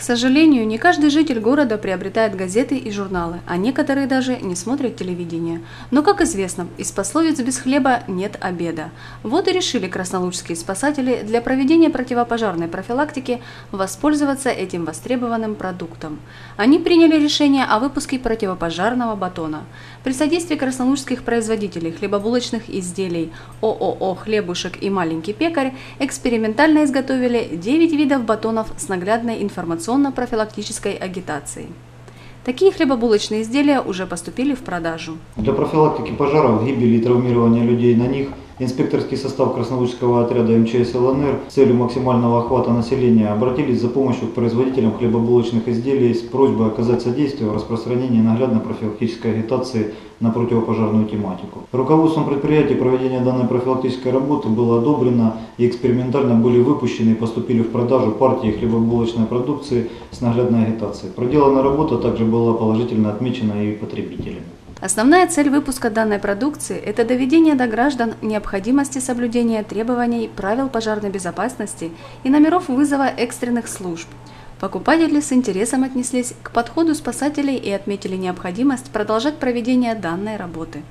К сожалению, не каждый житель города приобретает газеты и журналы, а некоторые даже не смотрят телевидение. Но, как известно, из пословиц без хлеба нет обеда. Вот и решили краснолужские спасатели для проведения противопожарной профилактики воспользоваться этим востребованным продуктом. Они приняли решение о выпуске противопожарного батона. При содействии краснолужских производителей хлебобулочных изделий ООО «Хлебушек» и «Маленький пекарь» экспериментально изготовили 9 видов батонов с наглядной информационной информационно-профилактической агитации. Такие хлебобулочные изделия уже поступили в продажу. Для профилактики пожаров, гибели и травмирования людей на них инспекторский состав Краснолучского отряда МЧС ЛНР с целью максимального охвата населения обратились за помощью к производителям хлебобулочных изделий с просьбой оказать содействие в распространении наглядной профилактической агитации на противопожарную тематику. Руководством предприятия проведения данной профилактической работы было одобрено и экспериментально были выпущены и поступили в продажу партии хлебобулочной продукции с наглядной агитацией. Проделанная работа также была положительно отмечена и потребителями. Основная цель выпуска данной продукции – это доведение до граждан необходимости соблюдения требований правил пожарной безопасности и номеров вызова экстренных служб. Покупатели с интересом отнеслись к подходу спасателей и отметили необходимость продолжать проведение данной работы.